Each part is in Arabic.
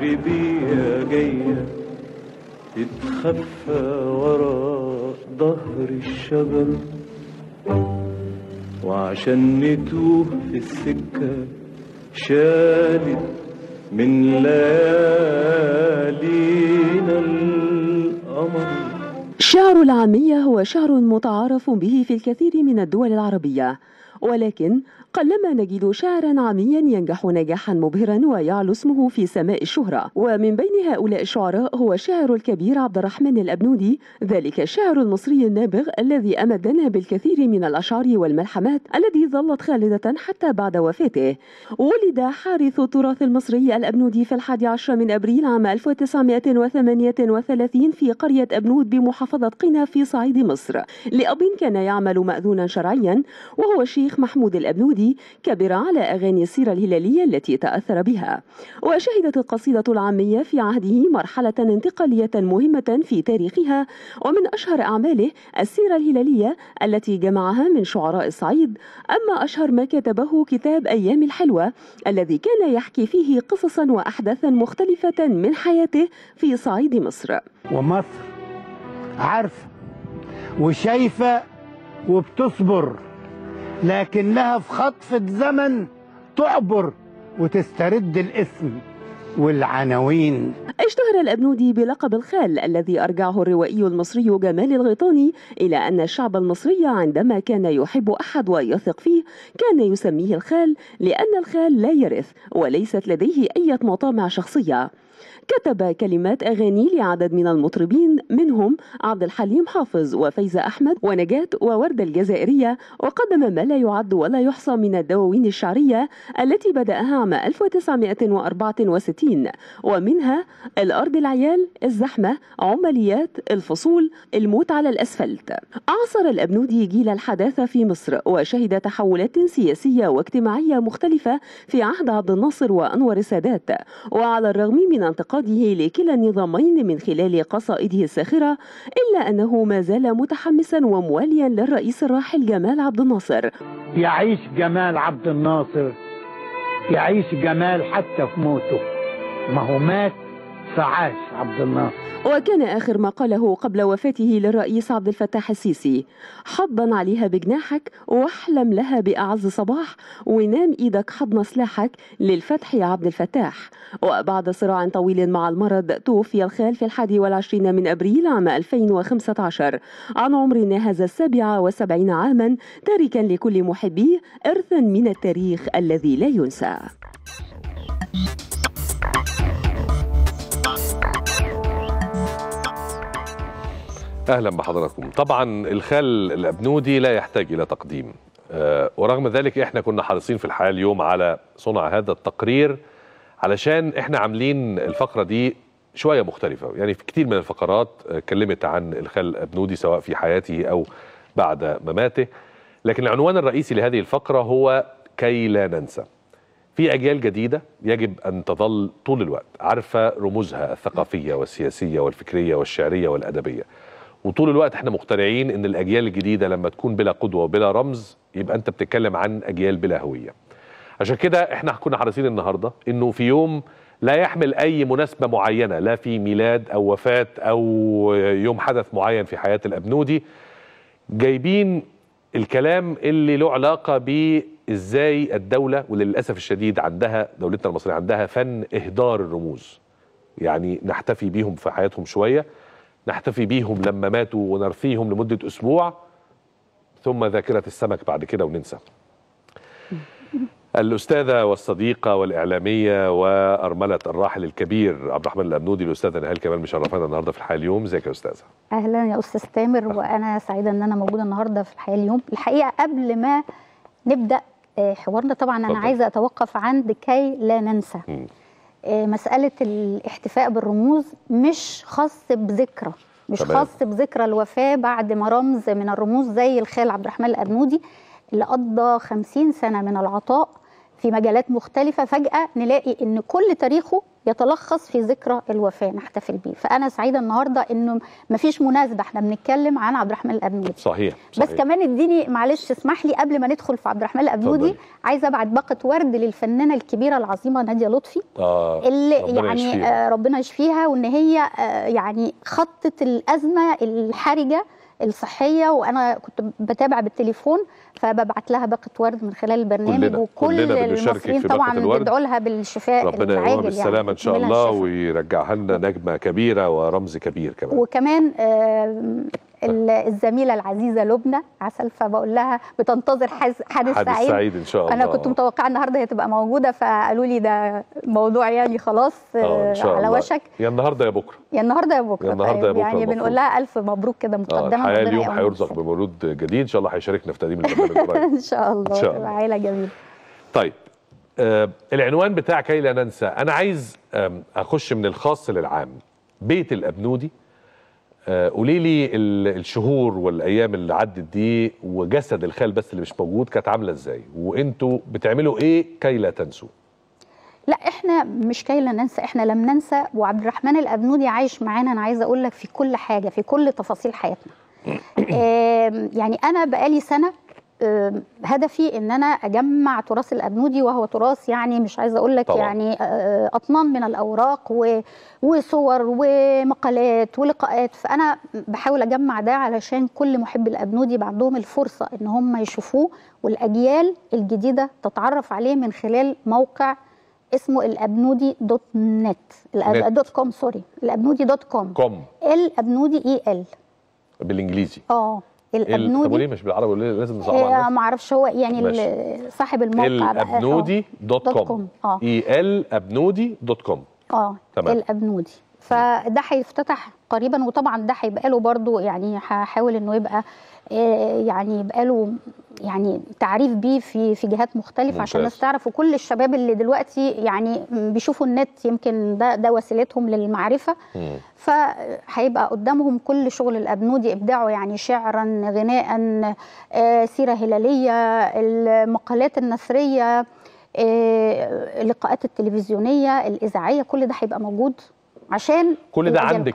بيا جاية تتخفى ورا ظهر الشجر. وعشان نتوه في السكة شالت من ليالينا القمر. شعر العامية هو شعر متعارف به في الكثير من الدول العربية ولكن قلما نجد شاعرا عاميا ينجح نجاحا مبهرا ويعلو اسمه في سماء الشهرة. ومن بين هؤلاء الشعراء هو الشاعر الكبير عبد الرحمن الأبنودي ذلك الشاعر المصري النابغ الذي أمدنا بالكثير من الأشعار والملحمات التي ظلت خالدة حتى بعد وفاته. ولد حارث التراث المصري الأبنودي في الحادي عشر من أبريل عام 1938 في قرية أبنود بمحافظة قنا في صعيد مصر. لأب كان يعمل مأذونا شرعيا وهو الشيخ محمود الأبنودي. كبر على أغاني السيرة الهلالية التي تأثر بها. وشهدت القصيدة العامية في عهده مرحلة انتقالية مهمة في تاريخها ومن أشهر أعماله السيرة الهلالية التي جمعها من شعراء الصعيد. أما أشهر ما كتبه كتاب أيام الحلوة الذي كان يحكي فيه قصصا وأحداثا مختلفة من حياته في صعيد مصر. ومصر عارفة وشايفة وبتصبر. لكنها في خطفة زمن تعبر وتسترد الاسم والعناوين. اشتهر الأبنودي بلقب الخال الذي أرجعه الروائي المصري جمال الغيطاني إلى أن الشعب المصري عندما كان يحب أحد ويثق فيه كان يسميه الخال لأن الخال لا يرث وليست لديه أي مطامع شخصية. كتب كلمات أغاني لعدد من المطربين منهم عبد الحليم حافظ وفايزة أحمد ونجاة ووردة الجزائرية. وقدم ما لا يعد ولا يحصى من الدواوين الشعرية التي بدأها عام 1964 ومنها الأرض العيال الزحمة عمليات الفصول الموت على الأسفلت. عاصر الأبنودي جيل الحداثة في مصر وشهد تحولات سياسية واجتماعية مختلفة في عهد عبد الناصر وأنور السادات. وعلى الرغم من انتقاده لكلا النظامين من خلال قصائده الساخرة إلا أنه ما زال متحمسا ومواليا للرئيس الراحل جمال عبد الناصر. يعيش جمال عبد الناصر يعيش جمال حتى في موته. ما هو مات فعاش عبد الناصر. وكان آخر ما قاله قبل وفاته للرئيس عبد الفتاح السيسي. حضا عليها بجناحك واحلم لها بأعز صباح ونام إيدك حضن سلاحك للفتح يا عبد الفتاح. وبعد صراع طويل مع المرض توفي الخال في الحادي والعشرين من أبريل عام 2015 عن عمر ناهز السابعة وسبعين عاما تاركا لكل محبيه إرثا من التاريخ الذي لا ينسى. أهلا بحضراتكم. طبعا الخال الأبنودي لا يحتاج إلى تقديم. أه ورغم ذلك إحنا كنا حريصين في الحياة اليوم على صنع هذا التقرير علشان إحنا عاملين الفقرة دي شوية مختلفة. يعني في كتير من الفقرات اتكلمت عن الخال الأبنودي سواء في حياته أو بعد مماته. لكن العنوان الرئيسي لهذه الفقرة هو كي لا ننسى في أجيال جديدة يجب أن تظل طول الوقت عارفة رموزها الثقافية والسياسية والفكرية والشعرية والأدبية. وطول الوقت إحنا مقتنعين إن الأجيال الجديدة لما تكون بلا قدوة وبلا رمز يبقى أنت بتتكلم عن أجيال بلا هوية. عشان كده إحنا كنا حريصين النهارده إنه في يوم لا يحمل أي مناسبة معينة لا في ميلاد أو وفاة أو يوم حدث معين في حياة الأبنودي. جايبين الكلام اللي له علاقة بإزاي الدولة وللأسف الشديد عندها دولتنا المصرية عندها فن إهدار الرموز. يعني نحتفي بيهم في حياتهم شوية. نحتفي بيهم لما ماتوا ونرثيهم لمدة أسبوع ثم ذاكرة السمك بعد كده وننسى. الأستاذة والصديقة والإعلامية وأرملة الراحل الكبير عبد الرحمن الأبنودي. الأستاذة نهال كمال مشرفانا النهاردة في الحياة اليوم. إزيك يا أستاذة؟ أهلا يا أستاذ تامر وأنا سعيدة إن أنا موجودة النهارده في الحياة اليوم. الحقيقة قبل ما نبدأ آه، حوارنا طبعا أنا اتفضل. عايزة أتوقف عند كي لا ننسى. مم. آه، مسألة الاحتفاء بالرموز مش خاص بذكرى مش تمام. خاص بذكرى الوفاة بعد ما رمز من الرموز زي الخال عبد الرحمن الابنودي اللي قضى خمسين سنة من العطاء في مجالات مختلفة فجأة نلاقي إن كل تاريخه يتلخص في ذكرى الوفاة نحتفل بيه فأنا سعيدة النهارده إنه مفيش مناسبة إحنا بنتكلم عن عبد الرحمن الأبنودي صحيح, بس صحيح. كمان اديني معلش اسمح لي قبل ما ندخل في عبد الرحمن الأبنودي اتفضلي. عايزة أبعت باقه ورد للفنانة الكبيرة العظيمة نادية لطفي آه اللي ربنا يعني يشفيها. آه ربنا يشفيها وإن هي آه يعني خطت الأزمة الحرجة الصحية وأنا كنت بتابع بالتليفون فببعت لها باقة ورد من خلال البرنامج كلنا- وكل كلنا المصريين طبعا. بيدعوا لها بالشفاء ربنا العاجل يقومها بالسلامة يعني إن شاء الله. ويرجعها لنا نجمة كبيرة ورمز كبير كمان وكمان الزميلة العزيزة لبنى عسل فبقول لها بتنتظر حادث سعيد. سعيد إن شاء الله. أنا كنت متوقعة النهارده هي تبقى موجودة فقالوا لي ده موضوع يعني خلاص آه، إن آه، شاء على الله. وشك. يا النهارده يا بكرة. يا النهارده يا بكرة. يا النهارده يا طيب، بكرة يعني. بنقول لها ألف مبروك كده مقدما الحقيقة ربنا اليوم هيرزق. بمولود جديد. إن شاء الله هيشاركنا في تقديم البرنامج قريب إن شاء الله. إن شاء الله. عيلة جميلة. طيب آه العنوان بتاع كي لا ننسى. أنا عايز أخش من الخاص للعام. بيت الأبنودي آه، قولي لي ال- الشهور والأيام اللي عدت دي وجسد الخال بس اللي مش موجود كانت عاملة إزاي؟ وأنتوا بتعملوا إيه كي لا تنسوا؟ لا إحنا مش كي لا ننسى إحنا لم ننسى وعبد الرحمن الأبنودي عايش معانا. أنا عايزة أقول لك في كل حاجة في كل تفاصيل حياتنا. يعني أنا بقالي سنة هدفي إن أنا أجمع تراث الابنودي وهو تراث يعني مش عايزة أقول لك. يعني آه، أطنان من الأوراق وصور ومقالات ولقاءات. فأنا بحاول أجمع ده علشان كل محب الابنودي يبقى عندهم الفرصة إن هم يشوفوه والأجيال الجديدة تتعرف عليه من خلال موقع اسمه الابنودي dot net. net. الأب- dot com sorry. الابنودي dot com. com. الابنودي A L. بالإنجليزي. آه. ال- طب وليه الابنودي مش بالعربي؟ وليه لازم نصعب على آه الناس ما أعرفش هو يعني صاحب الموقع. الأبنودي dot com. آه. A ال أبنودي dot com. آه. تمام. الأبنودي. فده هيفتتح قريبا وطبعا ده هيبقى له برضو يعني هحاول إنه يبقى آه، يعني يبقى له يعني تعريف بيه في في جهات مختلفة عشان ممتاز. الناس تعرف وكل الشباب اللي دلوقتي يعني بيشوفوا النت يمكن ده ده وسيلتهم للمعرفة مم. فهيبقى قدامهم كل شغل الابنودي ابداعه يعني شعرا غناء آه، سيرة هلالية المقالات النثرية آه، اللقاءات التلفزيونية الإذاعية كل ده هيبقى موجود عشان كل ده عندك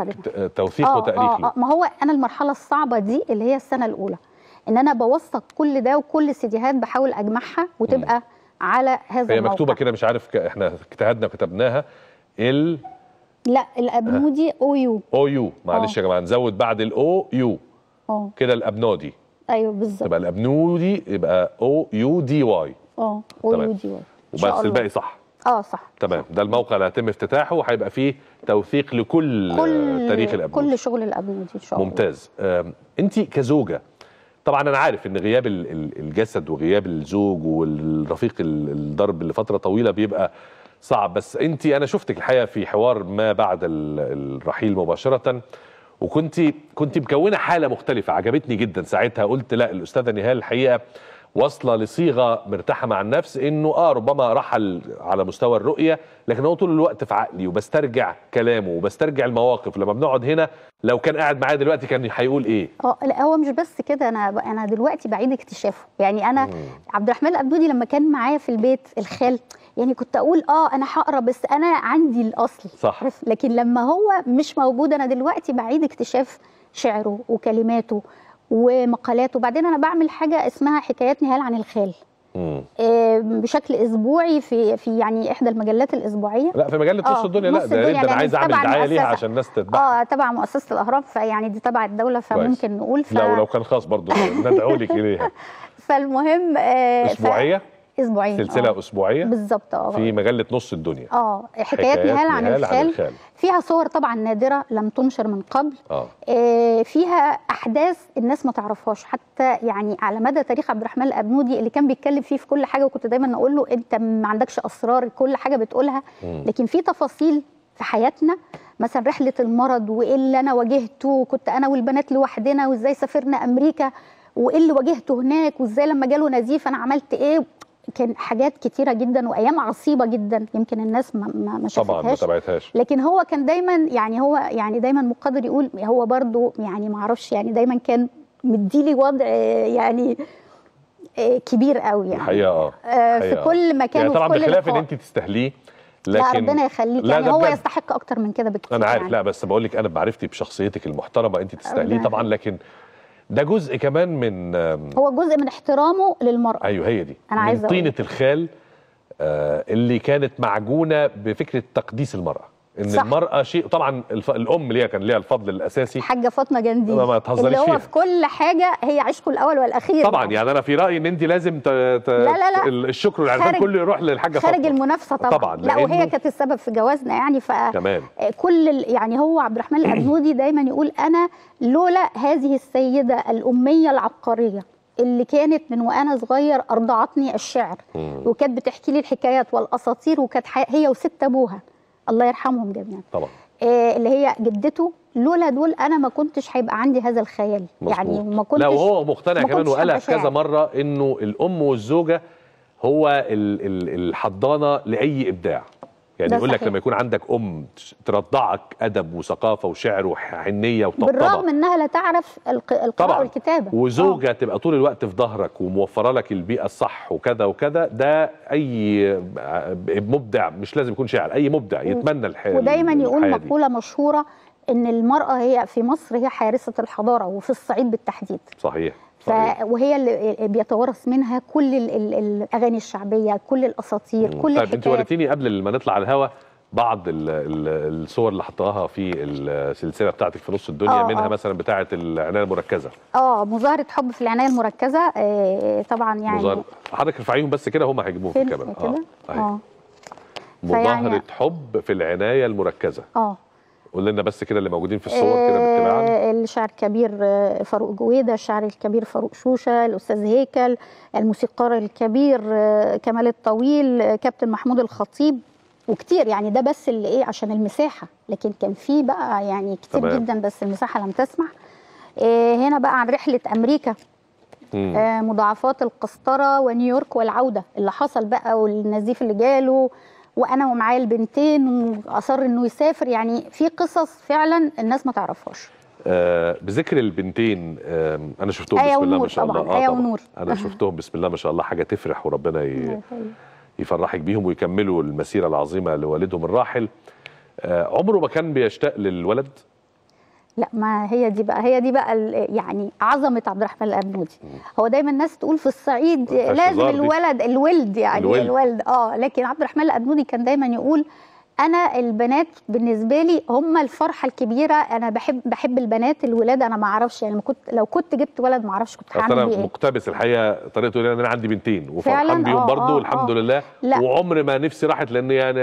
توثيق آه، وتاريخ آه، آه، ما هو أنا المرحلة الصعبة دي اللي هي السنة الأولى إن أنا بوثق كل ده وكل السيديهات بحاول أجمعها وتبقى على هذا هي الموقع. مكتوبه كده مش عارف إحنا اجتهدنا وكتبناها ال لا الابنودي أو يو. أو يو. معلش يا جماعة نزود بعد ال O U. آه. كده الابنودي أيوه بالظبط. تبقى الابنودي يبقى O U D Y. آه O. U D Y. وبس. الباقي صح. آه صح. تمام. ده الموقع اللي هيتم افتتاحه وهيبقى فيه توثيق لكل كل تاريخ الابنودي كل شغل الابنودي إن شاء الله. ممتاز. انت كزوجة طبعا أنا عارف إن غياب ال- ال- الجسد وغياب الزوج والرفيق ال- الضرب لفترة طويلة بيبقى صعب. بس انت أنا شفتك الحقيقة في حوار ما بعد ال- الرحيل مباشرة وكنت كنت مكونة حالة مختلفة. عجبتني جدا ساعتها. قلت لا الأستاذة نهال الحقيقة واصلة لصيغة مرتاحه مع النفس إنه آه ربما رحل على مستوى الرؤية لكن هو طول الوقت في عقلي وبسترجع كلامه وبسترجع المواقف. لما بنقعد هنا لو كان قاعد معايا دلوقتي كان هيقول إيه؟ آه لا هو مش بس كده. أنا أنا دلوقتي بعيد اكتشافه. يعني أنا عبد الرحمن الأبدودي لما كان معايا في البيت الخال يعني كنت أقول آه أنا هقرأ بس أنا عندي الأصل. صح. لكن لما هو مش موجود أنا دلوقتي بعيد اكتشاف شعره وكلماته ومقالاته وبعدين أنا بعمل حاجة اسمها حكايات نهال عن الخال مم. آه، بشكل أسبوعي في في يعني إحدى المجلات الأسبوعية لا في مجلة نص آه، الدنيا لا نص ده أنا عايز أعمل دعاية ليها. عشان الناس تتبعها آه تبع مؤسسة الأهرام فيعني دي تبع الدولة. فممكن نقول ف... لا ولو كان خاص برضه ندعو لك إليها فالمهم آه، ف- أسبوعية أسبوعين سلسلة آه. أسبوعية؟ بالظبط آه. في مجلة نص الدنيا. آه. حكايات نهال عن الخال الخال فيها صور طبعا نادرة لم تنشر من قبل. آه. آه، فيها أحداث الناس ما تعرفهاش. حتى يعني على مدى تاريخ عبد الرحمن الأبنودي اللي كان بيتكلم فيه في كل حاجة وكنت دايما أقول له أنت ما عندكش أسرار كل حاجة بتقولها. لكن في تفاصيل في حياتنا مثلا رحلة المرض وايه اللي أنا واجهته وكنت أنا والبنات لوحدنا وإزاي سافرنا أمريكا وإيه اللي واجهته هناك وإزاي لما جاله نزيف أنا عملت إيه. كان حاجات كتيرة جدا وأيام عصيبة جدا يمكن الناس ما ما طبعا ما تابعتهاش لكن هو كان دايما يعني هو يعني دايما مقدر يقول هو برضو يعني ما أعرفش يعني دايما كان مديلي وضع آه، يعني آه، كبير قوي يعني الحقيقة آه آه، في الحقيقة. كل مكان يعني طبعا بخلاف إن. انت تستاهليه لا لكن ربنا يخليك لا يعني هو. يستحق أكتر من كده بكتير أنا عارف يعني. لا بس بقول لك أنا بمعرفتي بشخصيتك المحترمة انت تستاهليه طبعا لكن ده جزء كمان من هو جزء من احترامه للمرأة. أيوه هي دي. عايزة أقول. طينه الخال آه، اللي كانت معجونة بفكرة تقديس المرأة. إن صح. المرأة شيء طبعا الف... الأم ليها كان ليها الفضل الأساسي الحاجة فاطمة جندي ما- تهزريش اللي هو فيها. في كل حاجة هي عشقه الأول والأخير طبعا يعني أنا في رأيي إن أنت لازم ت... ت... لا، لا، لا. الشكر والعرفان خارج- كله يروح للحاجة خارج فاطمة. المنافسة طبعا, طبعا لا وهي كانت السبب في جوازنا يعني ف كمان كل ال- يعني هو عبد الرحمن الأبنودي دايما يقول أنا لولا هذه السيدة الأمية العبقرية اللي كانت من وأنا صغير أرضعتني الشعر. وكانت بتحكي لي الحكايات والأساطير وكانت هي وست أبوها الله يرحمهم جميعا طبعا آه، اللي هي جدته لولا دول أنا ما كنتش هيبقى عندي هذا الخيال مظبوط. يعني ما كنتش لا وهو مقتنع ما كمان وقالها كذا. مرة إنه الأم والزوجة هو ال- ال- الحضانة لأي إبداع يعني يقول لك. لما يكون عندك أم ترضعك أدب وثقافة وشعر وحنية وطبطبة. بالرغم إنها لا تعرف الق- القراءة والكتابة. وزوجة تبقى طول الوقت في ظهرك وموفرة لك البيئة الصح وكذا وكذا ده أي مبدع مش لازم يكون شاعر أي مبدع يتمنى الحياة ودايما يقول. مقولة مشهورة إن المرأة هي في مصر هي حارسة الحضارة وفي الصعيد بالتحديد. صحيح. ف... وهي اللي بيتوارث منها كل ال... ال... الأغاني الشعبية كل الأساطير. كل طيب انت وريتيني قبل ما نطلع على الهوا بعض ال ال الصور اللي حطاها في السلسلة بتاعتك في نص الدنيا آه، منها آه. مثلا بتاعه العناية المركزة. آه مظاهرة حب في العناية المركزة آه طبعا يعني مظاهر حضرتك ارفعيهم بس كده هم هيجيبوهم في الكاميرا. آه. مظاهرة فيعني- حب في العناية المركزة. آه. قول لنا بس كده اللي موجودين في الصور كده بالتباعا آه، الشاعر الكبير آه، فاروق جويدة الشاعر الكبير فاروق شوشة الأستاذ هيكل الموسيقار الكبير آه، كمال الطويل كابتن محمود الخطيب وكتير يعني. ده بس اللي إيه عشان المساحة. لكن كان في بقى يعني كتير تمام. جدا بس المساحة لم تسمح. هنا بقى عن رحلة أمريكا. مضاعفات القسطرة ونيويورك والعودة. اللي حصل بقى والنزيف اللي جاله. وأنا ومعايا البنتين وأصر إنه يسافر. يعني في قصص فعلا الناس ما تعرفهاش. آه بذكر البنتين آه أنا شفتهم آية بسم الله ما شاء الله. طبعاً، آية طبعاً. ونور. أنا شفتهم بسم الله ما شاء الله. حاجة تفرح وربنا ي... يفرحك بيهم ويكملوا المسيرة العظيمة لوالدهم الراحل. آه عمره ما كان بيشتاق للولد. لا ما هي دي بقى هي دي بقى يعني عظمة عبد الرحمن الابنودي هو دايما الناس تقول في الصعيد لازم. الولد الولد يعني الولد. الولد. آه لكن عبد الرحمن الابنودي كان دايما يقول أنا البنات بالنسبة لي هم الفرحة الكبيرة أنا بحب بحب البنات الولاد أنا ما أعرفش يعني كنت لو كنت جبت ولد ما أعرفش كنت هعمل أنا بيه إيه مقتبس الحقيقة طريقته ان أنا عندي بنتين وفرحان؟ بيهم آه، برضه آه، الحمد آه. لله لا. وعمر ما نفسي راحت لأن يعني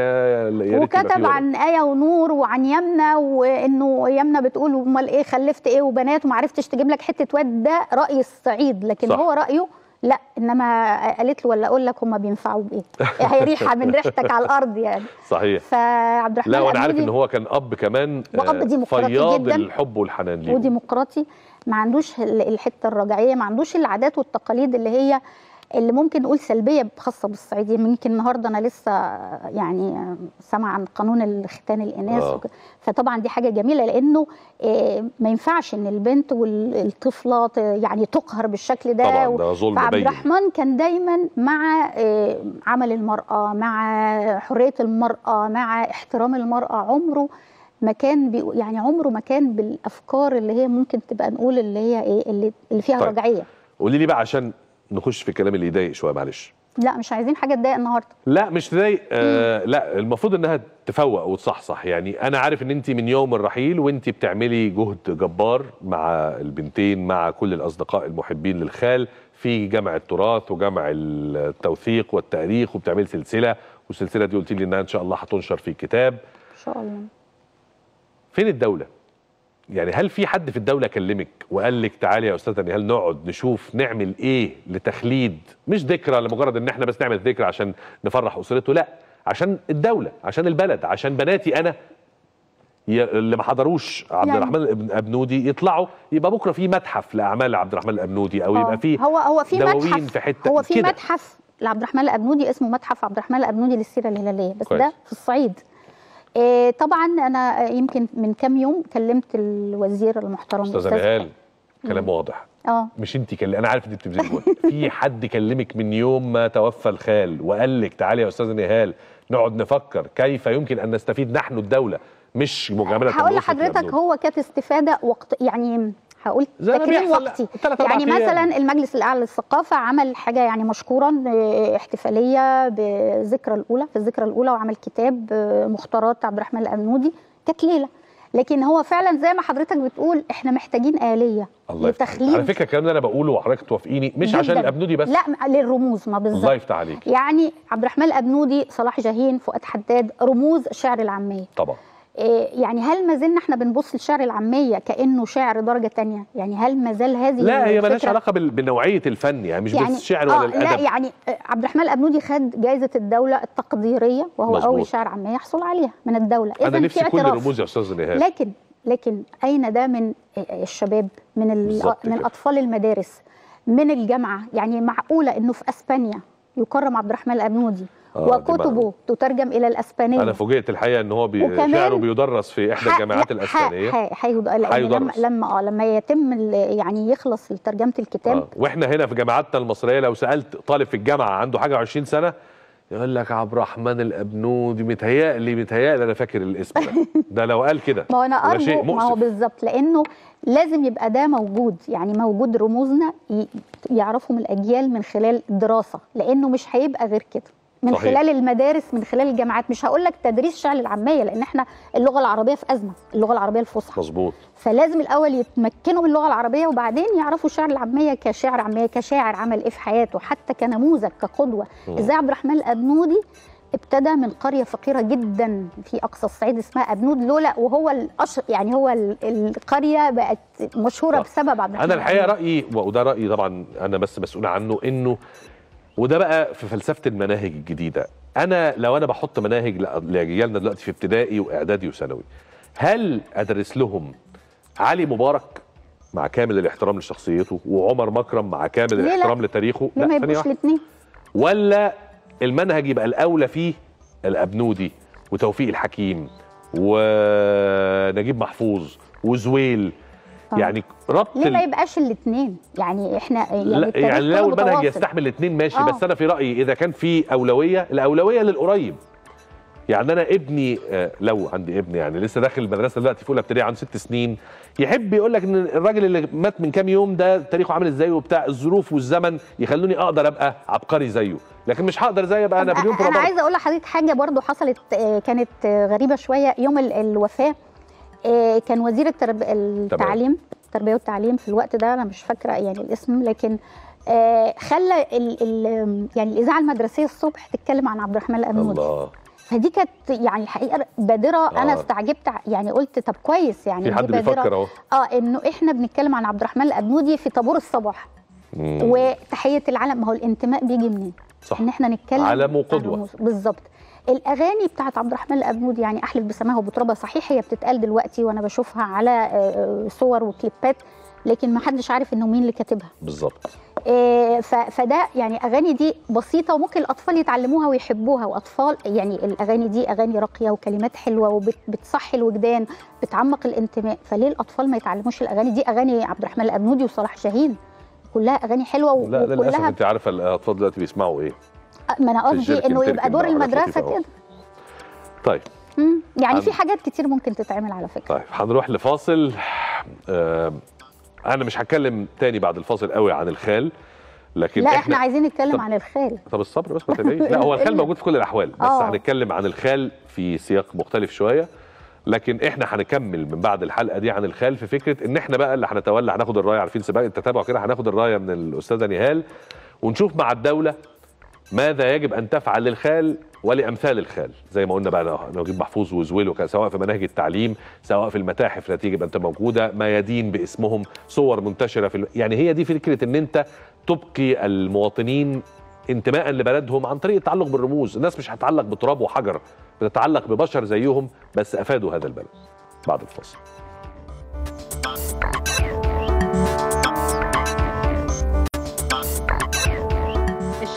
وكتب. عن آية ونور وعن يمنى وإنه يمنى بتقول أمال إيه خلفت إيه وبنات وما عرفتش تجيب لك حتة واد ده رأي الصعيد لكن صح. هو رأيه لا إنما قالت له ولا أقول لك هم بينفعوا بإيه هي ريحة من ريحتك على الأرض يعني. صحيح. فعبد الرحمن لا وأنا عارف إن هو كان أب كمان آه، ديمقراطي فياض جداً. الحب والحنان ليه. وديمقراطي. ما عندوش ال- الحتة الرجعية ما عندوش العادات والتقاليد اللي هي اللي ممكن نقول سلبية خاصة بالصعيد يمكن النهارده أنا لسه يعني سامع عن قانون الختان الإناث آه. فطبعا دي حاجة جميلة لأنه آه، ما ينفعش إن البنت والطفلة يعني تقهر بالشكل ده طبعا ده ظلم فعبد الرحمن كان دايما مع آه، عمل المرأة مع حرية المرأة مع احترام المرأة عمره ما كان بي يعني عمره ما كان بالأفكار اللي هي ممكن تبقى نقول اللي هي إيه اللي, اللي فيها طيب. رجعية قولي لي بقى عشان نخش في الكلام اللي يضايق شوية معلش. لا مش عايزين حاجة تضايق النهاردة. لا مش تضايق. آه لا المفروض إنها تفوق وتصحصح. يعني أنا عارف إن انت من يوم الرحيل وانت بتعملي جهد جبار مع البنتين مع كل الأصدقاء المحبين للخال. في جمع التراث وجمع التوثيق والتأريخ وبتعملي سلسلة والسلسلة دي قلت لي إنها إن شاء الله هتنشر في كتاب إن شاء الله. فين الدولة؟ يعني هل في حد في الدولة كلمك وقال لك تعالي يا أستاذة نهال نقعد نشوف نعمل إيه لتخليد مش ذكرى لمجرد إن إحنا بس نعمل ذكرى عشان نفرح أسرته لأ عشان الدولة عشان البلد عشان بناتي أنا اللي ما حضروش عبد يعني- الرحمن الابنودي يطلعوا يبقى بكرة في متحف لأعمال عبد الرحمن الأبنودي أو يبقى آه. في هو هو في متحف في حتة هو في. متحف لعبد الرحمن الأبنودي اسمه متحف عبد الرحمن الأبنودي للسيرة الهلالية بس كويس. ده في الصعيد طبعا أنا يمكن من كام يوم كلمت الوزير المحترم أستاذة نهال كلام واضح. آه. مش انت كلم أنا عارف انت بتبذلي جهد في حد كلمك من يوم ما توفى الخال وقال لك تعالي يا أستاذة نهال نقعد نفكر كيف يمكن أن نستفيد نحن الدولة مش مجاملة هقول لحضرتك. هو كانت استفادة وقت يعني هقول تكريم وقتي. يعني. مثلا المجلس الأعلى للثقافة عمل حاجة يعني مشكورا احتفالية بالذكرى الأولى في الذكرى الأولى وعمل كتاب مختارات عبد الرحمن الأبنودي كانت ليلة. لكن هو فعلا زي ما حضرتك بتقول إحنا محتاجين آلية الله. لتخليد على فكرة الكلام اللي أنا بقوله وحضرتك توافقيني مش عشان جداً. الأبنودي بس. لا للرموز ما بالظبط. الله يفتح عليك. يعني عبد الرحمن الأبنودي صلاح جاهين فؤاد حداد رموز شعر العامية. طبعا. يعني هل ما زلنا إحنا بنبص للشعر العامية كأنه شعر درجة تانية يعني هل ما زال هذه لا هي مالهاش؟ علاقة بنوعية الفن يعني مش يعني بس الشعر آه ولا لا الأدب يعني آه، عبد الرحمن الأبنودي خد جائزه الدولة التقديرية وهو مظبوط. اول شاعر عامية يحصل عليها من الدولة أنا نفسي في كل. الرموز يا أستاذ نهاد لكن لكن أين ده من الشباب من من. أطفال المدارس من الجامعة يعني معقولة إنه في أسبانيا يكرم عبد الرحمن الأبنودي آه، دي وكتبه تترجم إلى الأسبانية. أنا فوجئت الحقيقة إن هو بي... شعره بيدرس في إحدى الجامعات الأسبانية. هيدرس. لما لما آه لما يتم يعني يخلص ترجمة الكتاب. آه. وإحنا هنا في جامعاتنا المصرية لو سألت طالب في الجامعة عنده حاجة 20 سنة يقول لك عبد الرحمن الابنودي متهيألي متهيألي أنا فاكر الاسم ده. ده لو قال كده. ما هو أنا ارجو ما هو بالظبط لأنه لازم يبقى ده موجود. يعني موجود رموزنا يعرفهم الأجيال من خلال الدراسه لأنه مش هيبقى غير كده. من صحيح. خلال المدارس من خلال الجامعات مش هقول لك تدريس شعر العامية لأن إحنا اللغة العربية في أزمة اللغة العربية الفصحى مظبوط فلازم الأول يتمكنوا من اللغة العربية وبعدين يعرفوا الشعر العامية كشعر عامية كشاعر عمل إيه في حياته حتى كنموذج كقدوة. إزاي عبد الرحمن الأبنودي ابتدى من قرية فقيرة جدا في أقصى الصعيد اسمها أبنود لولا وهو الأش... يعني هو ال- القرية بقت مشهورة صح. بسبب عبد الرحمن أنا الحقيقة. رأيي وده رأيي طبعا أنا بس مسؤول عنه إنه وده بقى في فلسفة المناهج الجديدة أنا لو أنا بحط مناهج لاجيالنا دلوقتي في ابتدائي وإعدادي وثانوي هل أدرس لهم علي مبارك مع كامل الاحترام لشخصيته وعمر مكرم مع كامل لا؟ الاحترام لتاريخه ليه يبقوش واحدة. الاثنين ولا المنهج يبقى الأولى فيه الأبنودي وتوفيق الحكيم ونجيب محفوظ وزويل يعني ربط ليه ما يبقاش الاثنين يعني إحنا يعني, يعني لو المنهج. يستحمل الاثنين ماشي آه. بس أنا في رأيي إذا كان في أولوية الأولوية للقريب. يعني أنا ابني آه، لو عندي ابن يعني لسه داخل المدرسة دلوقتي في أولى ابتدائي عنده ست سنين يحب يقول لك إن الراجل اللي مات من كام يوم ده تاريخه عامل إزاي وبتاع الظروف والزمن يخلوني أقدر أبقى عبقري زيه. لكن مش هقدر زي أبقى نابليون أنا بونابرت عايزة أقول لحضرتك حاجة برضو حصلت آه، كانت آه، غريبة شوية. يوم ال- الوفاة كان وزير الترب... التعليم التربية والتعليم في الوقت ده أنا مش فاكرة يعني الاسم لكن آه، خلى ال... ال... يعني الإذاعة المدرسية الصبح تتكلم عن عبد الرحمن الابنودي الله فدي كانت يعني الحقيقة بادرة آه. أنا استعجبت يعني قلت طب كويس يعني في حد. بيفكر أهو آه إنه إحنا بنتكلم عن عبد الرحمن الابنودي في طابور الصباح مم. وتحية العلم ما هو الانتماء بيجي منين صح إن إحنا نتكلم علم وقدوة. رموز. بالظبط الأغاني بتاعت عبد الرحمن الابنودي يعني أحلف بسماها وبترابها صحيح هي بتتقال دلوقتي وأنا بشوفها على آه، صور وكليبات لكن ما حدش عارف إنه مين اللي كاتبها. بالظبط. آه، ف- فده يعني أغاني دي بسيطة وممكن الأطفال يتعلموها ويحبوها وأطفال يعني الأغاني دي أغاني راقية وكلمات حلوة وبتصحي الوجدان بتعمق الانتماء فليه الأطفال ما يتعلموش الأغاني دي؟ أغاني عبد الرحمن الأبنودي وصلاح شاهين كلها أغاني حلوة لا للأسف أنت عارفة الأطفال دلوقتي بيسمعوا إيه؟ ما أنا قصدي إنه يبقى دور المدرسة. كده. طيب. مم. يعني عن- في حاجات كتير ممكن تتعمل على فكرة. طيب هنروح لفاصل. آه أنا مش هتكلم تاني بعد الفاصل قوي عن الخال لكن لا إحنا عايزين نتكلم عن الخال. طب الصبر بس لا هو الخال موجود في كل الأحوال بس آه. هنتكلم عن الخال في سياق مختلف شوية. لكن إحنا هنكمل من بعد الحلقة دي عن الخال في فكرة إن إحنا بقى اللي هنتولى هناخد الرايه عارفين سباق التتابع كده هناخد الرايه من الأستاذة نهال ونشوف مع الدولة ماذا يجب أن تفعل للخال ولأمثال الخال؟ زي ما قلنا بقى نجيب محفوظ وزويل سواء في مناهج التعليم سواء في المتاحف التي يجب أن تبقى موجودة ميادين باسمهم صور منتشرة في. يعني هي دي فكرة إن أنت تبقي المواطنين انتماء لبلدهم عن طريق التعلق بالرموز. الناس مش هتتعلق بتراب وحجر بتتعلق ببشر زيهم بس أفادوا هذا البلد. بعد الفاصل.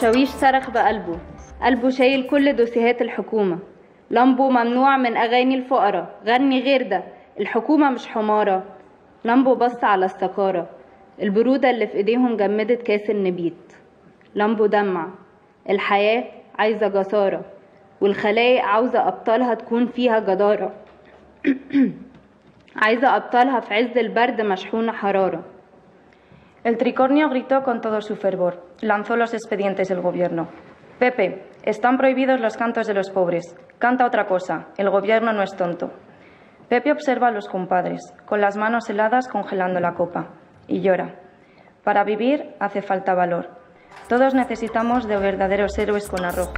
الشاويش صرخ بقلبه. قلبه شايل كل دوسيهات الحكومة. لامبو ممنوع من أغاني الفقراء. غني غير ده. الحكومة مش حمارة. لامبو بص على السكارة. البرودة اللي في إيديهم جمدت كاس النبيت. لامبو دمع. الحياة عايزة جسارة. والخلايق عاوزة أبطالها تكون فيها جدارة. عايزة أبطالها في عز البرد مشحونة حرارة. El tricornio gritó con todo su fervor. Lanzó los expedientes del gobierno. Pepe, están prohibidos los cantos de los pobres. Canta otra cosa. El gobierno no es tonto. Pepe observa a los compadres, con las manos heladas congelando la copa, y llora. Para vivir hace falta valor. Todos necesitamos de verdaderos héroes con arrojo.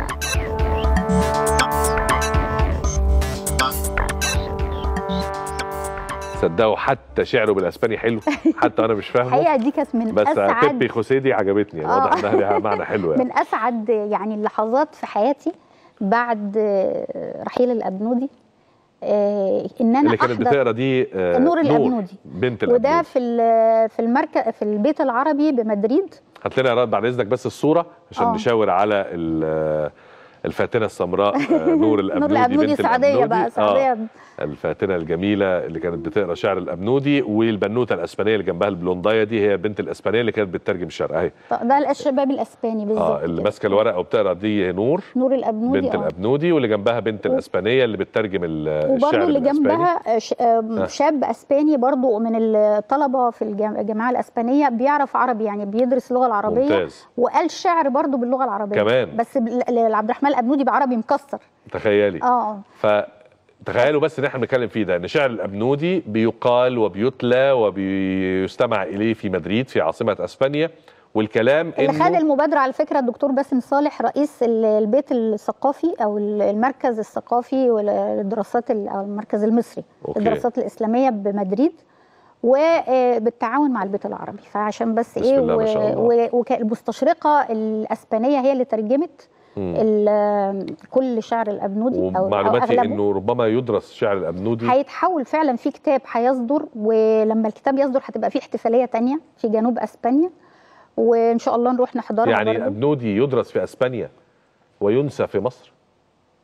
صدقوا حتى شعره بالأسباني حلو. حتى أنا مش فاهمه. الحقيقة دي كانت من بس أسعد بيبي خوسيدي عجبتني. آه. واضح انها لها معنى حلو يعني. من أسعد يعني اللحظات في حياتي بعد رحيل الأبنودي. آه، إن أنا اللي كانت بتقرأ دي آه، نور الأبنودي. بنت وده الأبنودي. في ال- في المركز في البيت العربي بمدريد. هات لنا بعد إذنك بس الصورة عشان آه. نشاور على ال- الفاتنة السمراء آه، نور الأبنودي نور الأبنودي الأبنودي. بقى آه. سعوديه الفاتنة الجميلة اللي كانت بتقرأ شعر الأبنودي والبنوتة الأسبانية اللي جنبها البلونداية دي هي بنت الأسبانية اللي كانت بتترجم الشعر أهي ده الشباب الأسباني بالظبط آه اللي. ماسكة الورقة وبتقرأ دي نور نور الأبنودي بنت آه. الأبنودي واللي جنبها بنت الأسبانية اللي بتترجم ال- الشعر وبرضه اللي. جنبها ش- آه. شاب أسباني برضه من الطلبة في الجام- الجامعة الأسبانية بيعرف عربي يعني بيدرس اللغة العربية ممتاز وقال شعر برضه باللغة العربية كمان. بس عبد الرحمن الأبنودي بعربي مكسر. تخيلي. آه. فتخيلوا بس ان إحنا بنتكلم فيه ده إن شعر الأبنودي بيقال وبيتلى وبيستمع إليه في مدريد في عاصمة أسبانيا. والكلام اللي خد المبادرة على فكرة الدكتور باسم صالح رئيس ال- البيت الثقافي أو ال- المركز الثقافي للدراسات ال- أو المركز المصري أوكي. للدراسات الإسلامية بمدريد وبالتعاون مع البيت العربي. فعشان بس بسم إيه. والمستشرقه الأسبانية هي اللي ترجمت كل شعر الأبنودي أو أغلبه إنه ربما يدرس شعر الأبنودي. هيتحول فعلا في كتاب هيصدر ولما الكتاب يصدر هتبقى في احتفالية تانية في جنوب أسبانيا وإن شاء الله نروح نحضرها يعني. الابنودي يدرس في أسبانيا وينسى في مصر.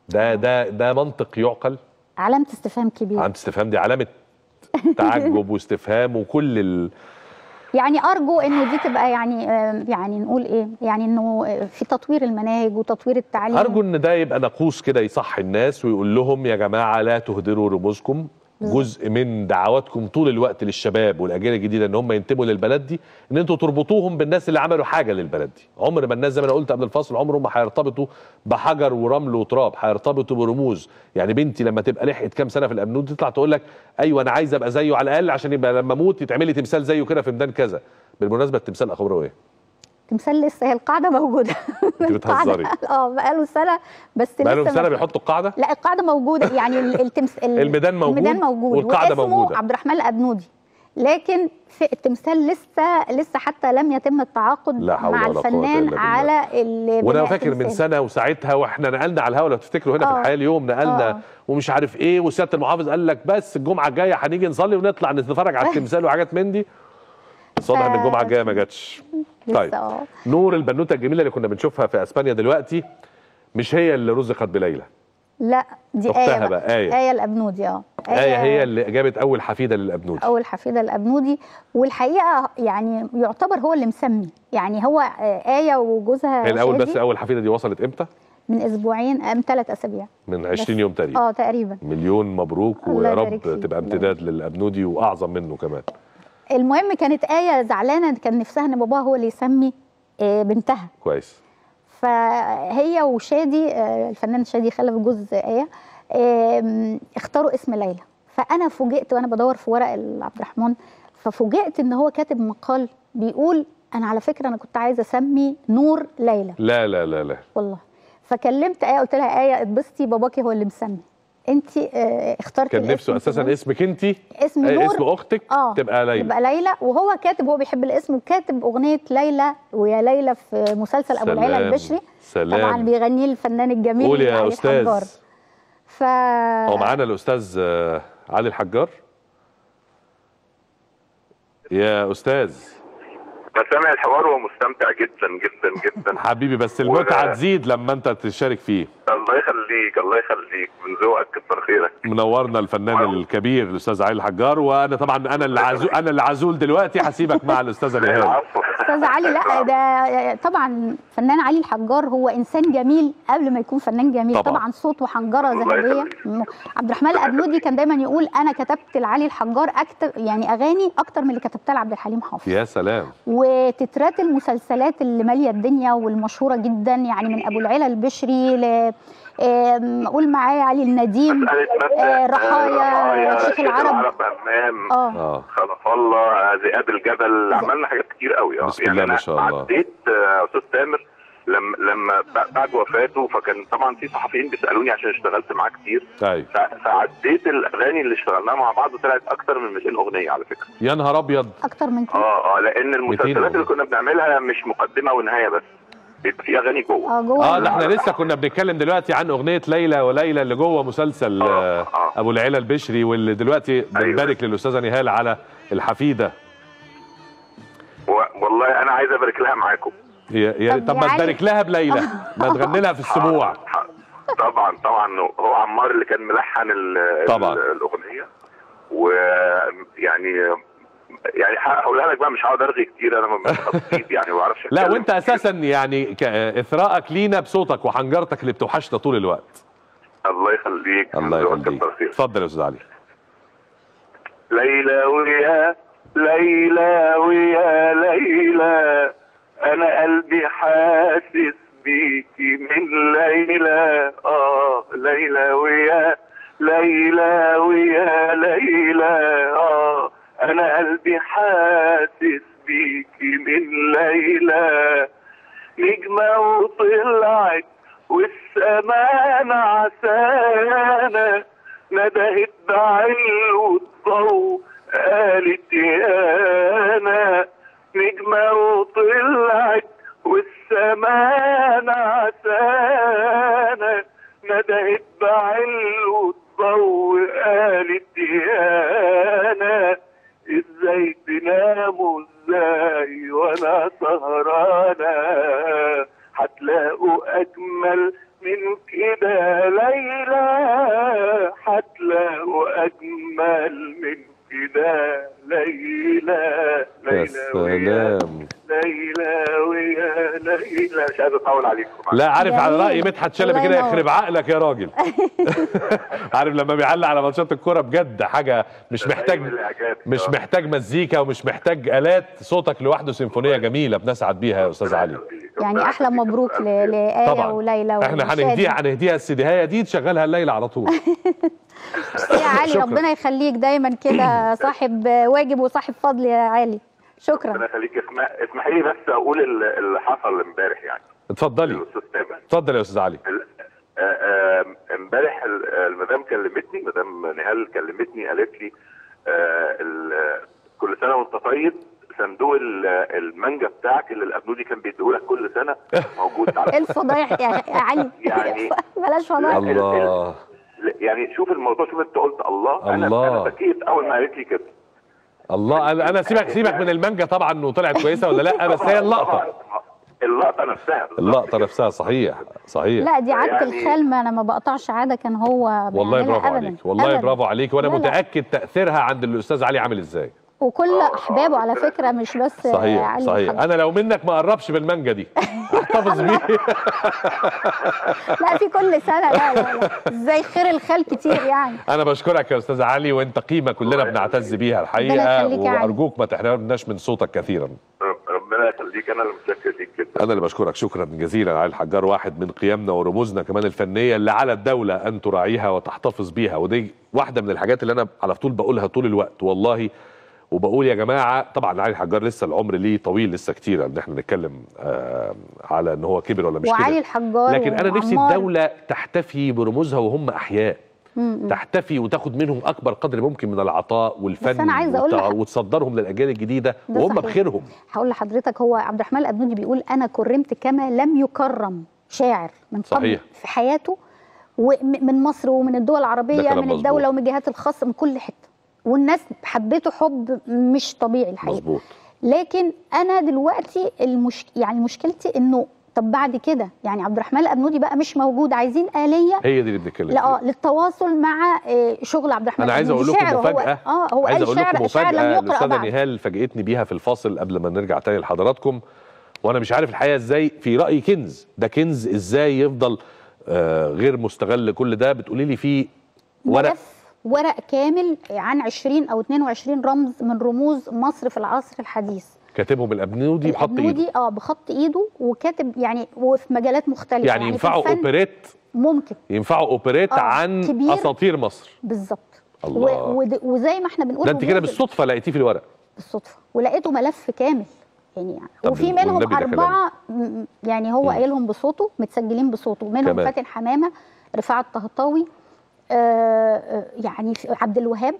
ده ده ده منطق يعقل. علامة استفهام كبيره علامة استفهام دي علامة تعجب واستفهام وكل ال... يعني أرجو إنه دي تبقى يعني يعني نقول إيه يعني إنه آه، في تطوير المناهج وتطوير التعليم. أرجو إن ده يبقى ناقوس كده يصحي الناس ويقول لهم يا جماعة لا تهدروا رموزكم. جزء من دعواتكم طول الوقت للشباب والأجيال الجديدة إن هم ينتموا للبلد دي إن أنتوا تربطوهم بالناس اللي عملوا حاجة للبلد دي. عمر ما الناس زي ما أنا قلت قبل الفصل عمرهم ما هيرتبطوا بحجر ورمل وتراب هيرتبطوا برموز. يعني بنتي لما تبقى لحقت كام سنة في الامنود تطلع تقول لك أيوه أنا عايزه أبقى زيه على الأقل عشان يبقى لما أموت يتعمل لي تمثال زيه كده في ميدان كذا. بالمناسبة التمثال أخباره إيه؟ تمثال لسه هي القاعدة موجودة انت بتهزري آه بقاله سنة بس بقالهم لسه سنة بيحطوا القاعدة لا القاعدة موجودة يعني ال- التمس... ال- الميدان موجود الميدان موجود والقاعدة واسمه موجودة. عبد الرحمن الأبنودي لكن في التمثال لسه لسه حتى لم يتم التعاقد لا حول مع ولا قوة إلا الفنان. على ال- وأنا فاكر من التمثال. سنة وساعتها وإحنا نقلنا على الهوا لو تفتكروا هنا في آه. الحياة اليوم نقلنا آه. ومش عارف إيه وسيادة المحافظ قال لك بس الجمعة الجاية هنيجي نصلي ونطلع نتفرج على التمثال وحاجات من دي إن الجمعة الجاية ما جاتش. لسه طيب. آه. نور البنوتة الجميلة اللي كنا بنشوفها في أسبانيا دلوقتي مش هي اللي رزقت بليلى لا دي آية بقى، آية. آية الأبنودي آه. آية هي اللي جابت أول حفيدة للأبنودي. أول حفيدة الأبنودي والحقيقة يعني يعتبر هو اللي مسمي. يعني هو آه، آية وجوزها هي الأول بس أول حفيدة دي وصلت إمتى؟ من أسبوعين أم ثلاث أسابيع. من 20 بس. يوم تقريبا. آه تقريبا. مليون مبروك ويا رب. تبقى امتداد للأبنودي وأعظم منه كمان. المهم كانت آية زعلانة كان نفسها إن باباها هو اللي يسمي آه، بنتها. كويس. فهي وشادي آه، الفنان شادي خلف جوز آية اختاروا اسم ليلى. فأنا فوجئت وأنا بدور في ورق عبد الرحمن ففوجئت إن هو كاتب مقال بيقول أنا على فكرة أنا كنت عايزة أسمي نور ليلى. لا لا لا لا. والله. فكلمت آية قلت لها آية اتبسطي باباكي هو اللي مسمي. أنت اخترتي كان الاسم نفسه أساسا كده. اسمك أنت اسم آه، نور. اسم أختك؟ آه تبقى ليلى. يبقى ليلى. وهو كاتب هو بيحب الاسم وكاتب أغنية ليلى ويا ليلى في مسلسل أبو العلا سلام، البشري. سلام. طبعا بيغنيه الفنان الجميل قول يا علي الحجار. أستاذ ف هو معانا الأستاذ آه، علي الحجار؟ يا أستاذ. بسامع الحوار ومستمتع جدا جدا جدا. حبيبي بس المتعة و- تزيد لما أنت تشارك فيه. الله يخليك الله يخليك. من ذوقك كتر خيرك. منورنا الفنان الكبير الأستاذ علي الحجار وأنا طبعا أنا اللي عزول أنا اللي عزول دلوقتي هسيبك مع الاستاذه العفو. أستاذ علي لا ده طبعا فنان علي الحجار هو إنسان جميل قبل ما يكون فنان جميل. طبعا. طبعا, صوت وحنجرة الله ذهبية. عبد الرحمن الأبنودي كان دايما يقول أنا كتبت لعلي الحجار اكتب يعني أغاني أكتر من اللي كتبتها لعبد الحليم حافظ. يا سلام. وتترات المسلسلات اللي مالية الدنيا والمشهورة جدا يعني من أبو العلا البشري ل قول معايا علي النديم مبدأ آه، رحايا شيخ العرب. آه. آه. خلف الله آه، ذئاب الجبل عملنا حاجات كتير قوي آه بسم الله يعني ما شاء الله. عديت آه، أستاذ تامر. لما لما بعد وفاته فكان طبعا في صحفيين بيسألوني عشان اشتغلت معاه كتير. أيوه فعديت الأغاني اللي اشتغلناها مع بعض وطلعت أكتر من 200 أغنية على فكرة. يا نهار أبيض. أكتر من كده؟ آه آه لأن المسلسلات. اللي كنا بنعملها مش مقدمة ونهاية بس بيبقى في أغاني جوه. آه جوه. آه ده إحنا لسه كنا بنتكلم دلوقتي عن أغنية ليلى وليلى اللي جوه مسلسل آه، آه، آه. أبو العلا البشري واللي دلوقتي بنبارك للأستاذة نهال على الحفيدة. و- والله أنا عايز أبارك لها معاكم. يا يا طب طب ما يعني- تبارك لها بليلى. ما تغني لها في السبوع طبعا طبعا. هو عمار اللي كان ملحن ال- طبعا. ال- الأغنية. ويعني يعني هقولها لك بقى مش هقعد أرغي كتير أنا مش خطيب يعني ما بعرفش لا وأنت. أساسا يعني إثراءك لينا بصوتك وحنجرتك اللي بتوحشنا طول الوقت. الله يخليك. الله يخليك. اتفضل يا أستاذ علي. ليلى ويا ليلى ويا ليلى. أنا قلبي حاسس بيكي من ليلى آه ليلى ويا ليلى ويا ليلى آه أنا قلبي حاسس بيكي من ليلى. نجمة وطلعت والسماء نعسانة ندهت بعلو الضوء قالت يا أنا نجمة وطلعت والسماء نعسانة ندهت بعلو الضوء قالت يا لا عارف على. رأي مدحت شلبي كده. يخرب عقلك يا راجل عارف لما بيعلق على ماتشات الكورة بجد حاجة مش محتاج الإعجاب. مش. محتاج مزيكا ومش محتاج آلات صوتك لوحده سيمفونية جميلة بنسعد بيها يا أستاذ علي يعني أحلى مبروك ل- لآية طبعا وليلى إحنا. هنهديها هنهديها السيديهايه دي تشغلها الليلة على طول يا علي شكراً. ربنا يخليك دايما كده صاحب واجب وصاحب فضل يا علي شكرا ربنا يخليك اسمح اسمحي لي بس أقول ال- اللي حصل امبارح يعني اتفضلي. اتفضل يا أستاذ علي. آه، آه، امبارح ال- المدام كلمتني مدام نهال كلمتني قالت لي آه، كل سنة وانت طيب صندوق ال- المانجا بتاعك اللي الابنودي كان بيديهولك كل سنة موجود على إيه الفضايح علي؟ يعني- بلاش فضايح. الله. يعني شوف الموضوع شوف انت قلت الله أنا الله. أنا بكيت أول ما قالت لي كده. الله أنا أنا سيبك سيبك من المانجا طبعا وطلعت كويسة ولا لا؟ بس هي اللقطة. اللقطة نفسها اللقطة نفسها صحيح صحيح لا دي عادة يعني- الخال ما أنا ما بقطعش عادة كان هو والله برافو أبداً. عليك والله أبداً. برافو عليك وأنا لا، لا. متأكد تأثيرها عند الأستاذ علي عامل إزاي وكل أحبابه على فكرة مش بس صحيح علي صحيح الحج. أنا لو منك ما قربش بالمانجا دي أحتفظ بيه لا في كل سنة لا لا لا إزاي خير الخال كتير يعني أنا بشكرك يا أستاذ علي وأنت قيمة كلنا بنعتز بيها الحقيقة يخليك يا علي. وأرجوك ما تحرمناش من صوتك كثيرا ربنا يخليك. أنا اللي متشكر ليك جدا. أنا اللي بشكرك. شكرا جزيلا علي الحجار. واحد من قيمنا ورموزنا كمان الفنية اللي على الدولة أن تراعيها وتحتفظ بيها. ودي واحدة من الحاجات اللي أنا على طول بقولها طول الوقت. والله وبقول يا جماعة طبعا علي الحجار لسه العمر ليه طويل لسه كتير. إن إحنا نتكلم آه على إن هو كبر ولا مش وعلي كبر. الحجار لكن أنا نفسي. الدولة تحتفي برموزها وهم أحياء. تحتفي وتاخد منهم أكبر قدر ممكن من العطاء والفن بس أنا عايزة أقول لح- وتصدرهم للأجيال الجديدة ده وهم صحيح. بخيرهم هقول لحضرتك هو عبد الرحمن الأبنودي بيقول أنا كرمت كما لم يكرم شاعر من قبل صحيح. في حياته ومن مصر ومن الدول العربية من. الدولة ومن الجهات الخاصة من كل حتة والناس حبيته حب مش طبيعي الحقيقة مظبوط لكن أنا دلوقتي المش... يعني مشكلتي إنه طب بعد كده يعني عبد الرحمن الابنودي بقى مش موجود عايزين آلية هي دي اللي بنتكلم لا آه للتواصل مع آه، شغل عبد الرحمن أنا عايز أقول. لكم مفاجاه هو آه هو عايز أقول لكم مفاجأة الاستاذه نهال فاجئتني بيها في الفاصل قبل ما نرجع تاني لحضراتكم وأنا مش عارف الحقيقة إزاي في رايي كنز. ده كنز إزاي يفضل آه غير مستغل كل ده؟ بتقولي لي فيه ورق. ورق كامل عن 20 أو 22 رمز من رموز مصر في العصر الحديث. كاتبهم الأبنودي بخط إيده. الأبنودي آه بخط إيده وكاتب يعني وفي مجالات مختلفة. يعني في ينفعوا اوبريت ممكن. ينفعوا اوبريت آه، عن كبير. أساطير مصر. بالظبط. الله. وزي ما إحنا بنقول ده انت كده بالصدفة لقيتيه في الورق. بالصدفة. ولقيته ملف كامل. يعني طب وفي منهم أربعة يعني هو. قايلهم بصوته متسجلين بصوته. منهم. فاتن حمامة رفاعة الطهطاوي آه آه، يعني عبد الوهاب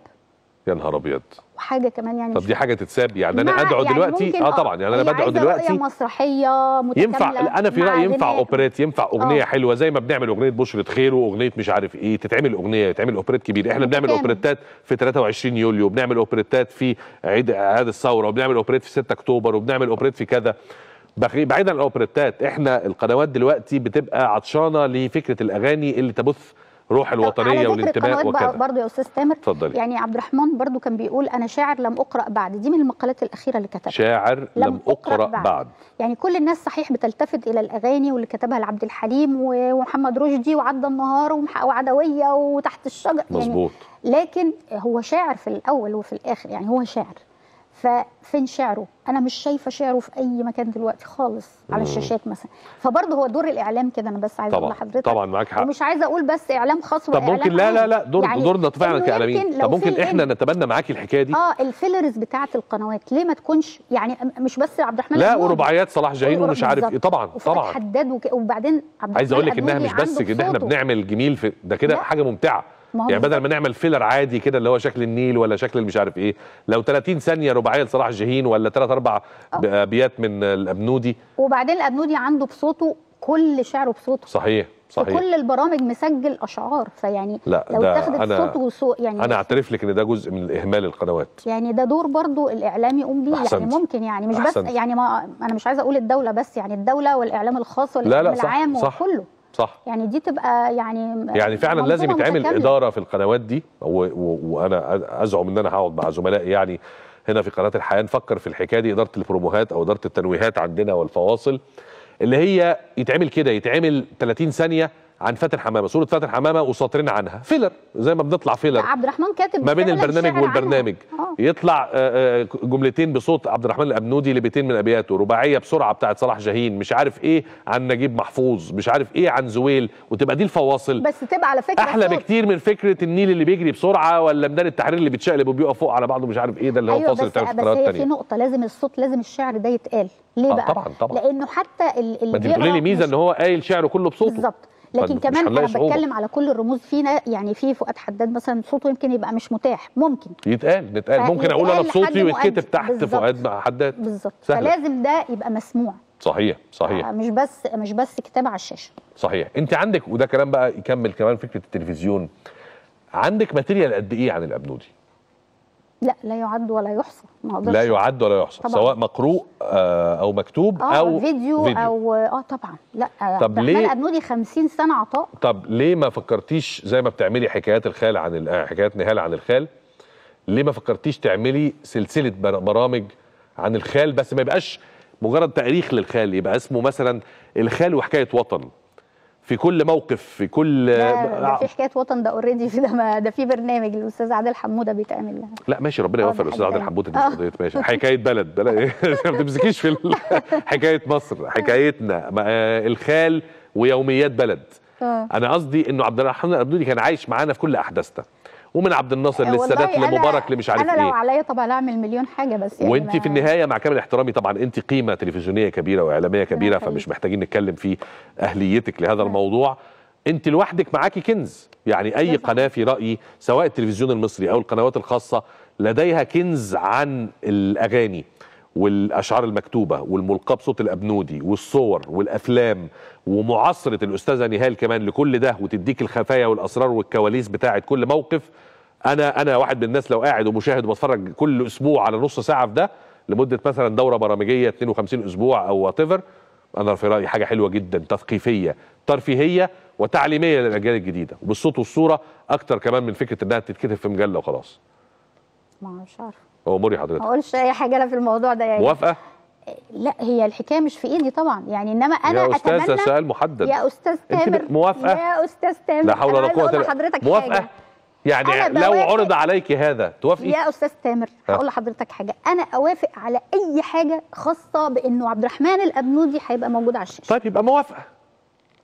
يا نهار أبيض وحاجة كمان يعني طب دي حاجة تتساب يعني أنا أدعو يعني دلوقتي آه طبعا يعني أنا بدعو دلوقتي مسرحية متكاملة ينفع أنا في رأيي ينفع. أوبريت ينفع أغنية آه. حلوة زي ما بنعمل أغنية بشرة خير وأغنية مش عارف إيه تتعمل أغنية يتعمل أوبريت كبير إحنا بنعمل. أوبريتات في 23 يوليو وبنعمل أوبريتات في عيد اعاده الثورة وبنعمل أوبريت في 6 أكتوبر وبنعمل أوبريت في كذا بعيدا عن الأوبريتات إحنا القنوات دلوقتي بتبقى عطشانة لفكرة الأغاني اللي تبث روح الوطنية والانتماء وكذا برضه يا أستاذ تامر. اتفضلي. يعني عبد الرحمن برضه كان بيقول أنا شاعر لم أقرأ بعد. دي من المقالات الأخيرة اللي كتبها. شاعر لم أقرأ بعد. يعني كل الناس صحيح بتلتفت إلى الأغاني واللي كتبها لعبد الحليم ومحمد رشدي وعدى النهار وعدوية وتحت الشجر. مظبوط. يعني لكن هو شاعر في الأول وفي الآخر. يعني هو شاعر. ففين شعره أنا مش شايفة شعره في أي مكان دلوقتي خالص على. الشاشات مثلا فبرضه هو دور الإعلام كده أنا بس عايزة أقول لحضرتك طبعا معاك حق ومش عايزة أقول بس إعلام خاص طب ممكن لا لا. لا دور يعني دورنا فعلا كإعلاميين طب ممكن إحنا إن- نتبنى معاكي الحكاية دي آه الفيلرز بتاعة القنوات ليه ما تكونش يعني مش بس عبد الرحمن لا. ورباعيات صلاح جاهين ومش عارف إيه. طبعا طبعا حداد وك... وبعدين عبد عايز أقول لك إنها مش بس كده إحنا. بنعمل جميل في ده كده. حاجة ممتعة يعني بدل. ما نعمل فيلر عادي كده اللي هو شكل النيل ولا شكل مش عارف إيه لو 30 ثانية رباعية لصلاح جاهين ولا ثلاث أربع ب- آبيات من الأبنودي. وبعدين الأبنودي عنده بصوته كل شعره بصوته. صحيح في صحيح. كل البرامج مسجل أشعار فيعني لا لو اتاخدت وصوت يعني أنا أعترف لك إن ده جزء من اهمال القنوات. يعني ده دور برضو الاعلام يقوم بيه يعني. ممكن يعني مش أحسنت. بس يعني ما أنا مش عايزه أقول الدولة بس يعني الدولة والإعلام الخاص لا والإعلام لا صح العام صح. وكله. صح يعني دي تبقى يعني يعني فعلا لازم يتعمل. إدارة في القنوات دي وأنا أزعم إن أنا هقعد مع زملائي يعني هنا في قناة الحياة نفكر في الحكاية دي إدارة البروموهات أو إدارة التنويهات عندنا والفواصل اللي هي يتعمل كده يتعمل 30 ثانية عن فاتن حمامة صوره فاتن حمامة وسطرين عنها. filler زي ما بنطلع filler. عبد الرحمن كاتب ما بين البرنامج والبرنامج عنها. آه. يطلع آه، آه، جملتين بصوت عبد الرحمن الأبنودي لبيتين من أبياته. رباعية بسرعة بتاعت صلاح جاهين مش عارف إيه عن نجيب محفوظ مش عارف إيه عن زويل وتبقى دي الفواصل. بس تبقى على فكرة أحلى صوت. بكتير من فكرة النيل اللي بيجري بسرعة ولا ميدان التحرير اللي بيتشقلب وبيقف فوق على بعضه مش عارف إيه ده اللي هو أيوه فاصل بتاع في بس قنوات هي في نقطة لازم الصوت لازم الشعر ده يتقال. ليه آه، بقى؟ طبعاً، طبعاً. لأنه حتى ال- اللي بتقولي لي ميزة إن هو قايل شعره كله بصوته. بالظبط. لكن كمان أنا. بتكلم على كل الرموز فينا يعني في فؤاد حداد مثلا صوته يمكن يبقى مش متاح ممكن يتقال نتقال ممكن أقول أنا بصوتي. ويتكتب تحت. فؤاد حداد بالظبط. فلازم ده يبقى مسموع صحيح صحيح آه، مش بس مش بس كتابه على الشاشة صحيح أنت عندك وده كلام بقى يكمل كمان فكرة التلفزيون عندك ماتيريال قد إيه عن الأبنودي لا لا يعد ولا يحصى. ما لا يعد ولا يحصى طبعاً. سواء مقروء آه، أو مكتوب آه أو فيديو, فيديو. أو آه طبعا. لا طب طب ليه- أبنودي 50 سنة عطاء. طب ليه ما فكرتيش زي ما بتعملي حكايات الخال عن آه، حكايات نهال عن الخال ليه ما فكرتيش تعملي سلسلة بر- برامج عن الخال؟ بس ما يبقاش مجرد تاريخ للخال يبقى اسمه مثلا الخال وحكاية وطن. في كل موقف في كل ده, ده في حكاية وطن ده اوريدي في ده ما- ده في برنامج الأستاذ عادل حمودة بيتعمل لها لا ماشي ربنا آه، يوفق الأستاذ عادل حقيقي. حمود دي آه. قضية ماشي حكاية بلد بلد؟ ما بتمسكيش في حكاية مصر حكايتنا آه، الخال ويوميات بلد. أنا قصدي إنه عبد الرحمن الأبدودي كان عايش معانا في كل أحداثنا ومن عبد الناصر للسادات أنا- لمبارك لمش عارف أنا لو إيه. عليا طبعا أعمل مليون حاجة بس يعني وانت في النهاية مع كامل احترامي طبعا انت قيمة تلفزيونية كبيرة وإعلامية كبيرة. فمش محتاجين نتكلم في أهليتك لهذا الموضوع. انت لوحدك معاكي كنز يعني أي قناة في رأيي سواء التلفزيون المصري أو القنوات الخاصة لديها كنز عن الأغاني. والأشعار المكتوبة والملقاة بصوت الأبنودي والصور والأفلام ومعاصرة الأستاذة نهال كمان لكل ده وتديك الخفايا والأسرار والكواليس بتاعة كل موقف. أنا أنا واحد من الناس لو قاعد ومشاهد وبتفرج كل أسبوع على نص ساعة في ده لمدة مثلا دورة برامجية 52 أسبوع أو وات أنا في رأيي حاجة حلوة جدا تثقيفية ترفيهية وتعليمية للأجيال الجديدة. وبالصوت والصورة أكتر كمان من فكرة إنها تتكتب في مجلة وخلاص. ما مش اموري ما حضرتك. اقولش اي حاجة أنا في الموضوع ده يعني. موافقة؟ لا هي الحكاية مش في ايدي طبعا. يعني انما أنا يا أستاذة اتمنى سؤال محدد. يا أستاذ تامر. موافقة؟ يا أستاذ تامر. لا حول ولا قوة الا لحضرتك موافقة؟ حاجة. يعني لو. عرض عليك هذا توافقي؟ يا أستاذ تامر ها. هقول لحضرتك حاجة. أنا أوافق على أي حاجة خاصة بأنه عبد الرحمن الأبنودي هيبقى موجود على الشاشة. طيب يبقى موافقة.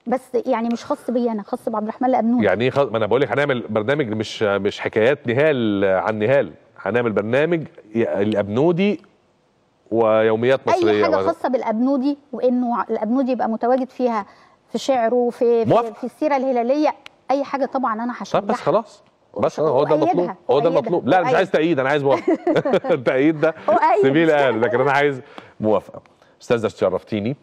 بس يعني مش خاص بيا أنا خاص بعبد الرحمن الأبنودي. يعني إيه خ- ما أنا بقول لك هنعمل برنامج مش مش حكايات نهال عن نهال. هنعمل برنامج الأبنودي ويوميات مصرية اي حاجة وهذا. خاصة بالأبنودي وإنه الأبنودي يبقى متواجد فيها في شعره في موافق. في, في السيرة الهلالية أي حاجة طبعا أنا هشجعها طب بس خلاص بس هو ده. المطلوب هو ده. المطلوب لا مش وأيد. عايز تأييد أنا عايز موافقه التأييد ده. سبيل قال لكن أنا عايز موافقة أستاذة شرفتيني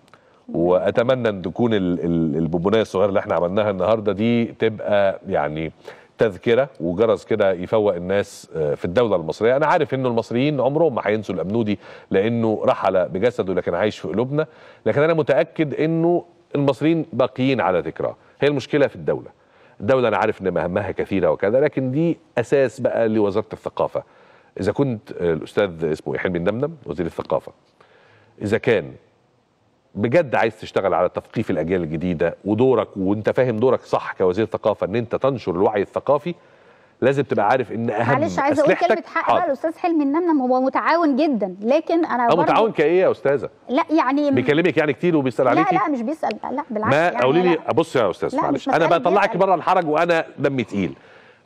وأتمنى أن تكون ال- ال- البونبونيه الصغيرة اللي إحنا عملناها النهارده دي تبقى يعني تذكرة وجرس كده يفوق الناس آه، في الدولة المصرية. أنا عارف إنه المصريين عمرهم ما هينسوا الابنودي لأنه رحل بجسده لكن عايش في قلوبنا. لكن أنا متأكد إنه المصريين باقيين على ذكراه هي المشكلة في الدولة. الدولة أنا عارف إن مهامها كثيرة وكذا لكن دي أساس بقى لوزارة الثقافة. إذا كنت آه، الأستاذ اسمه حلمي النمنم وزير الثقافة. إذا كان بجد عايز تشتغل على تثقيف الأجيال الجديدة ودورك وأنت فاهم دورك صح كوزير ثقافة إن أنت تنشر الوعي الثقافي لازم تبقى عارف إن أهم معلش عايزة أقول كلمة حق بقى. الاستاذ حلمي النمنم هو متعاون جدا لكن أنا برضه متعاون كإيه يا أستاذة؟ لا يعني بيكلمك يعني كتير وبيسأل لا عليكي؟ لا مش بيسأل لا بالعكس ما يعني قولي لي لا. بص يا أستاذ لا، معلش أنا بطلعك. بره الحرج وأنا دمي تقيل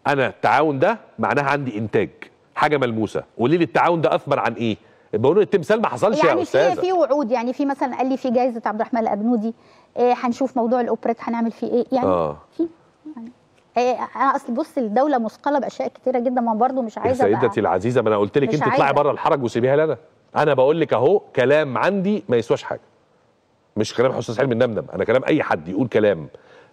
أنا التعاون ده معناها عندي إنتاج حاجة ملموسة قولي لي التعاون ده أثمر عن إيه بقول التمثال ما حصلش يا يعني في في وعود يعني في مثلا قال لي في جائزه عبد الرحمن الأبنودي. إيه هنشوف موضوع الأوبريت هنعمل فيه إيه؟ يعني آه. في يعني إيه أنا أصل بص الدولة مثقلة بأشياء كتيرة جدا ما برضه مش يا عايزة أبقى- سيدتي العزيزة ما أنا قلت لك أنت اطلعي. بره الحرج وسيبيها لنا. أنا بقول لك أهو كلام عندي ما يسواش حاجة. مش كلام أستاذ حلمي النمنم أنا كلام أي حد يقول كلام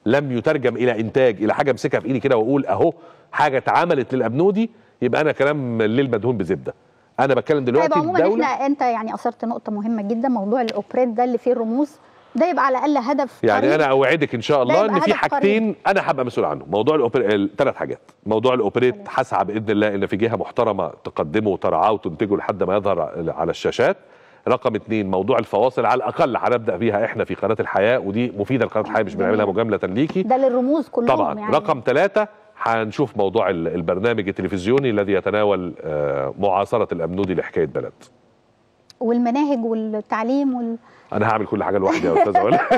لم يترجم إلى إنتاج إلى حاجة أمسكها في إيدي كده وأقول أهو حاجة اتعملت للأبنودي يبقى أنا كلام الليل مدهون بزبدة. أنا بتكلم طيب دلوقتي عموما الدولة إحنا أنت يعني أثرت نقطة مهمة جدا موضوع الأوبريت ده اللي فيه الرموز ده يبقى على الأقل هدف يعني قريب. أنا أوعدك إن شاء الله إن في حاجتين أنا هبقى مسؤول عنهم. موضوع الأوبريت ثلاث حاجات. موضوع الأوبريت هسعى بإذن الله إن في جهة محترمة تقدمه وترعاه وتنتجه لحد ما يظهر على الشاشات. رقم اثنين موضوع الفواصل على الأقل هنبدأ بيها إحنا في قناة الحياة ودي مفيدة لقناة الحياة مش بنعملها مجاملة ليكي ده للرموز كلهم طبعا. يعني. رقم ثلاثة هنشوف موضوع ال- البرنامج التلفزيوني الذي يتناول آه، معاصرة الأبنودي لحكاية بلد. والمناهج والتعليم وال... أنا هعمل كل حاجة لوحدي يا أستاذ ولا؟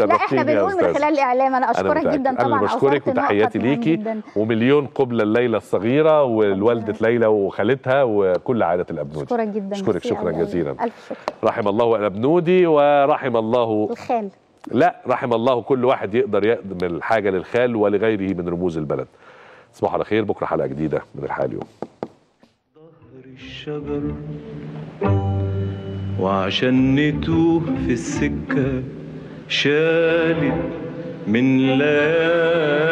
لا إحنا بنقول من خلال الإعلام. أنا أشكرك متأكد. جدا أنا طبعا بشكرك أثرت نقط وتحياتي ليكي. ومليون قبلة الليلة الصغيرة والوالدة ليلى وخالتها وكل عائلة الأبنودي أشكرك جدا. أشكرك. ميرسي شكرا. جزيلا. ألف شكر. رحم الله الأبنودي ورحم الله الخال لا رحم الله كل واحد يقدر يقدم الحاجة للخال ولغيره من رموز البلد. تصبحوا على خير بكرة حلقة جديدة من الحياة اليوم. الشجر وعشان نتوه في السكة شالت من ليالي